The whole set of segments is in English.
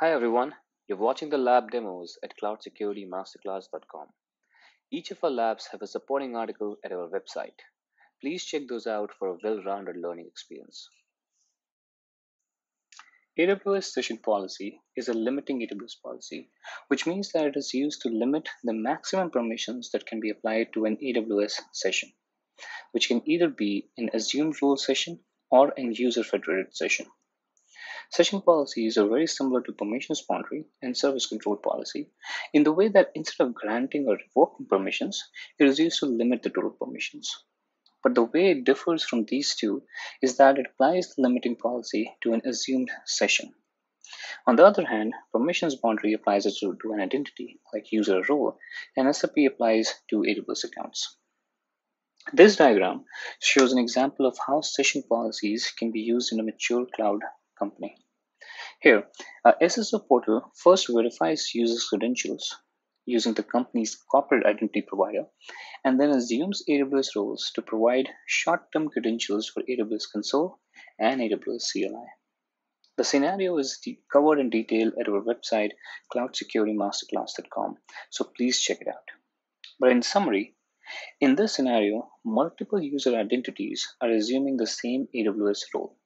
Hi everyone, you're watching the lab demos at cloudsecuritymasterclass.com. Each of our labs have a supporting article at our website. Please check those out for a well-rounded learning experience. AWS session policy is a limiting AWS policy, which means that it is used to limit the maximum permissions that can be applied to an AWS session, which can either be an assumed role session or an user federated session. Session policies are very similar to permissions boundary and service control policy in the way that instead of granting or revoking permissions, it is used to limit the total permissions. But the way it differs from these two is that it applies the limiting policy to an assumed session. On the other hand, permissions boundary applies it to, an identity, like user role, and SCP applies to AWS accounts. This diagram shows an example of how session policies can be used in a mature cloud company. Here, uh, a SSO portal first verifies users' credentials using the company's corporate identity provider and then assumes AWS roles to provide short term credentials for AWS Console and AWS CLI. The scenario is covered in detail at our website, cloudsecuritymasterclass.com, so please check it out. But in summary, in this scenario, multiple user identities are assuming the same AWS role.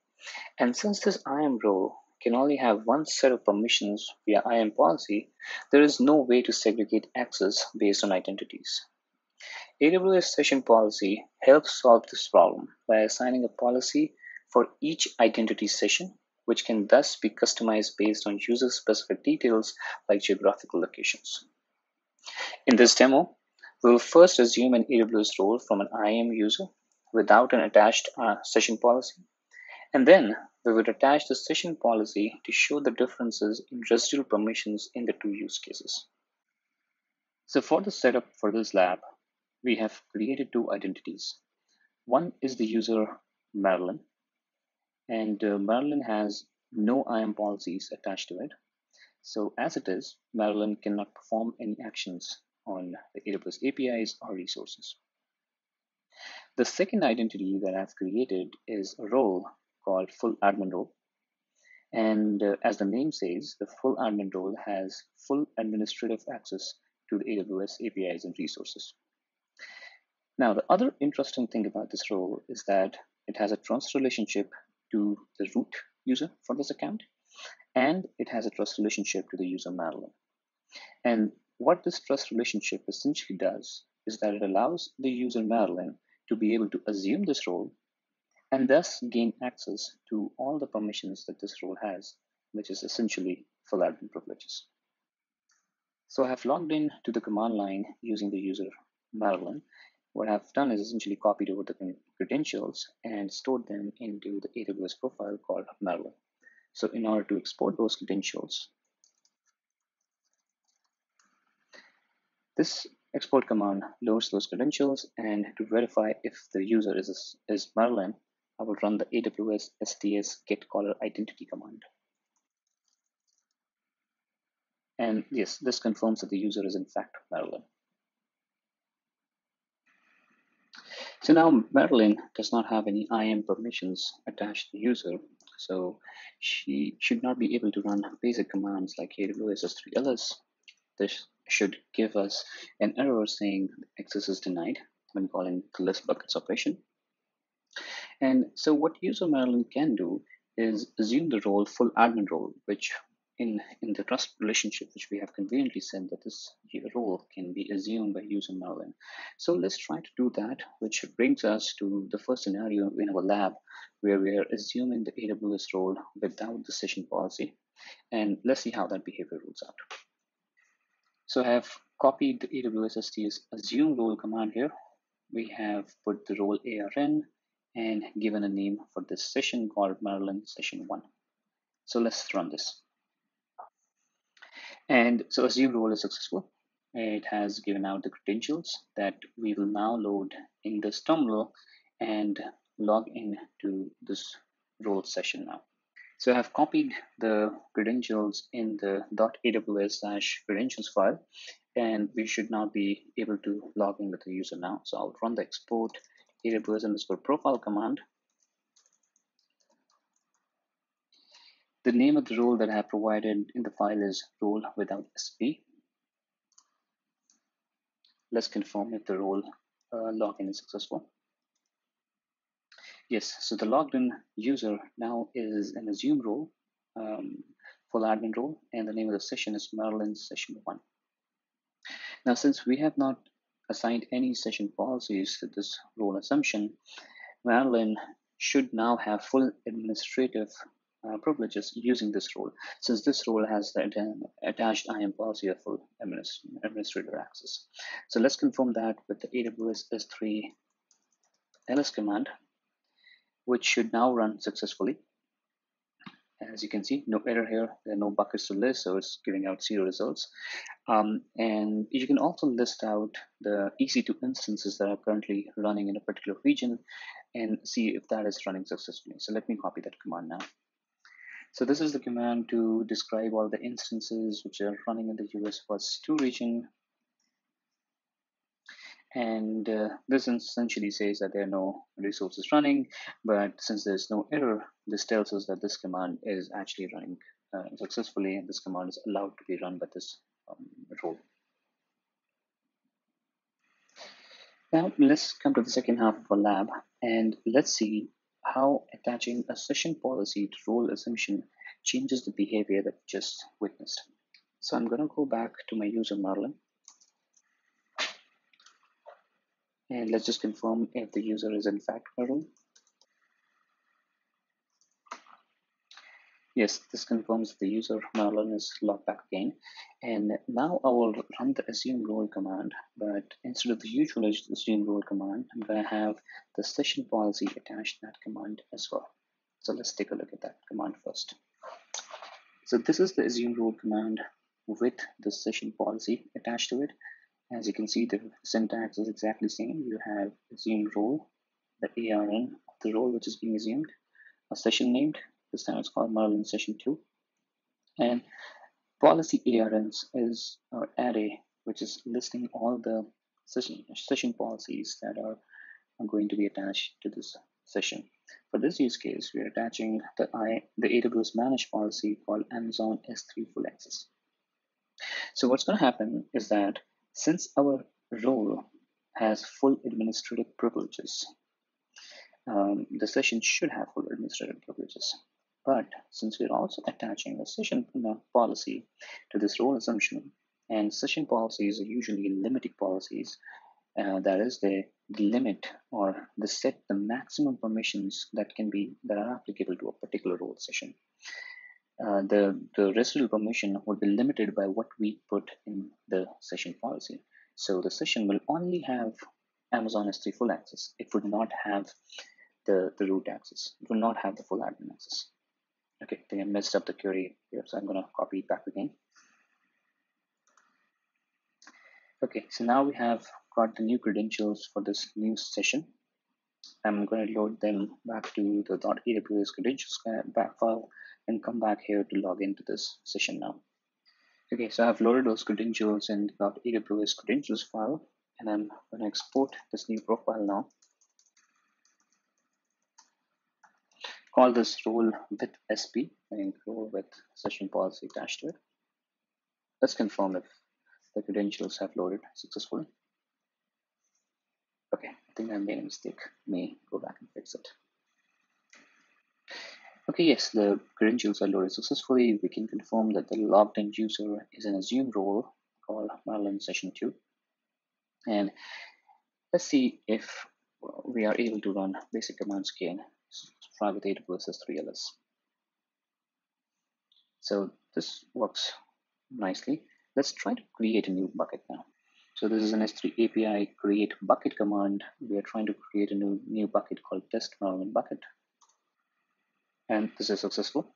And since this IAM role can only have one set of permissions via IAM policy, there is no way to segregate access based on identities. AWS session policy helps solve this problem by assigning a policy for each identity session, which can thus be customized based on user specific details like geographical locations. In this demo, we will first assume an AWS role from an IAM user without an attached uh, session policy and then we would attach the session policy to show the differences in residual permissions in the two use cases. So for the setup for this lab, we have created two identities. One is the user Marilyn, and uh, Marilyn has no IAM policies attached to it. So as it is, Marilyn cannot perform any actions on the AWS APIs or resources. The second identity that I've created is a role called full admin role. And uh, as the name says, the full admin role has full administrative access to the AWS APIs and resources. Now, the other interesting thing about this role is that it has a trust relationship to the root user for this account, and it has a trust relationship to the user Marilyn. And what this trust relationship essentially does is that it allows the user Marilyn to be able to assume this role and thus gain access to all the permissions that this role has, which is essentially full admin privileges. So I have logged in to the command line using the user Marilyn. What I've done is essentially copied over the credentials and stored them into the AWS profile called Marilyn. So in order to export those credentials, this export command loads those credentials and to verify if the user is, is Marilyn, I will run the AWS STS get caller identity command. And yes, this confirms that the user is in fact Marilyn. So now Marilyn does not have any IAM permissions attached to the user, so she should not be able to run basic commands like AWS S3LS. This should give us an error saying access is denied when calling the list buckets operation. And so what user Marilyn can do is assume the role full admin role, which in, in the trust relationship, which we have conveniently said that this role can be assumed by user Marilyn. So let's try to do that, which brings us to the first scenario in our lab where we are assuming the AWS role without the session policy. And let's see how that behavior rolls out. So I have copied the AWS STS assume role command here. We have put the role ARN and given a name for this session called Marilyn session one. So let's run this. And so assume role is successful. It has given out the credentials that we will now load in this terminal and log in to this role session now. So I have copied the credentials in the .aws credentials file, and we should now be able to log in with the user now. So I'll run the export AWS underscore profile command. The name of the role that I have provided in the file is role without SP. Let's confirm if the role uh, login is successful. Yes, so the logged in user now is an assumed role, um, full admin role, and the name of the session is Marilyn session one. Now, since we have not assigned any session policies to this role assumption, Marilyn should now have full administrative uh, privileges using this role, since this role has the attached IAM policy of full administrator access. So let's confirm that with the AWS S3 ls command, which should now run successfully. As you can see, no error here. There are no buckets to list, so it's giving out zero results. Um, and you can also list out the EC2 instances that are currently running in a particular region and see if that is running successfully. So let me copy that command now. So this is the command to describe all the instances which are running in the US West 2 region. And uh, this essentially says that there are no resources running, but since there's no error, this tells us that this command is actually running uh, successfully and this command is allowed to be run by this um, role. Now let's come to the second half of our lab and let's see how attaching a session policy to role assumption changes the behavior that we just witnessed. So I'm going to go back to my user Marilyn. And let's just confirm if the user is in fact Marilyn. Yes, this confirms the user Marilyn is logged back again. And now I will run the assume role command, but instead of the usual assume role command, I'm to have the session policy attached to that command as well. So let's take a look at that command first. So this is the assume role command with the session policy attached to it. As you can see, the syntax is exactly the same. You have assume role, the ARN of the role which is being assumed, a session named, this time it's called Marilyn Session 2. And policy ARNs is our array, which is listing all the session, session policies that are, are going to be attached to this session. For this use case, we are attaching the, I, the AWS managed policy called Amazon S3 Full Access. So what's going to happen is that since our role has full administrative privileges, um, the session should have full administrative privileges. But since we're also attaching a session policy to this role assumption, and session policies are usually limiting policies, uh, that is, they limit or they set the maximum permissions that can be that are applicable to a particular role session. Uh, the the residual permission will be limited by what we put in the session policy. So the session will only have Amazon S3 full access. It would not have the, the root access. It will not have the full admin access. Okay, I think I messed up the query here, so I'm going to copy it back again. Okay, so now we have got the new credentials for this new session. I'm going to load them back to the .aws credentials back file and come back here to log into this session now. Okay, so I've loaded those credentials in the .aws credentials file, and I'm going to export this new profile now. call this role with SP and role with session policy attached to it. Let's confirm if the credentials have loaded successfully. Okay, I think I made a mistake. May go back and fix it. Okay, yes, the credentials are loaded successfully. We can confirm that the logged in user is an assumed role called Marilyn Session 2. And let's see if we are able to run basic commands again private AWS S3 LS. So this works nicely. Let's try to create a new bucket now. So this is an S3 API create bucket command. We are trying to create a new, new bucket called test Marilyn bucket. And this is successful.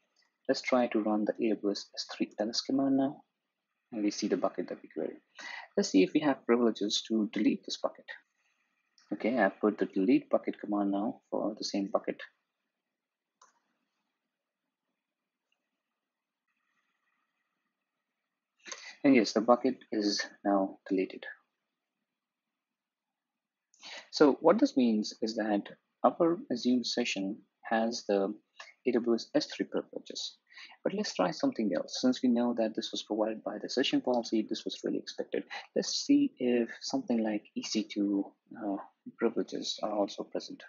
Let's try to run the AWS S3 ls command now. And we see the bucket that we created. Let's see if we have privileges to delete this bucket. Okay, I put the delete bucket command now for the same bucket. And yes, the bucket is now deleted. So what this means is that our assumed session has the AWS S3 privileges. But let's try something else. Since we know that this was provided by the session policy, this was really expected. Let's see if something like EC2 uh, privileges are also present.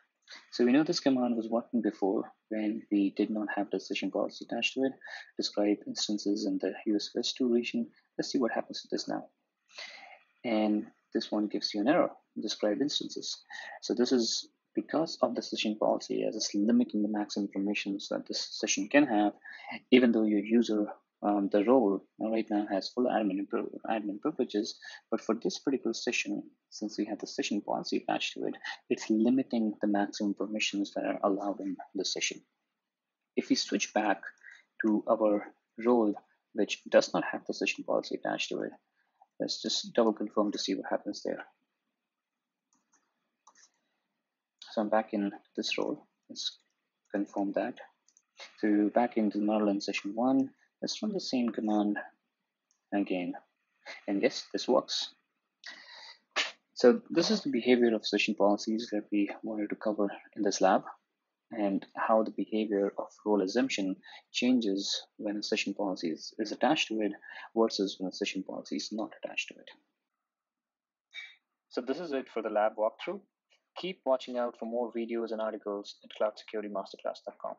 So we know this command was working before when we did not have the session policy attached to it. Describe instances in the US West 2 region. Let's see what happens to this now. And this one gives you an error, describe instances. So this is because of the session policy as it's limiting the maximum permissions that this session can have, even though your user, um, the role right now has full admin, admin privileges, but for this particular session, since we have the session policy attached to it, it's limiting the maximum permissions that are allowed in the session. If we switch back to our role, which does not have the session policy attached to it, let's just double confirm to see what happens there. So I'm back in this role. Let's confirm that. So back into the Marilyn session one, let's run the same command again. And yes, this works. So this is the behavior of session policies that we wanted to cover in this lab and how the behavior of role assumption changes when a session policy is, is attached to it versus when a session policy is not attached to it. So this is it for the lab walkthrough. Keep watching out for more videos and articles at cloudsecuritymasterclass.com.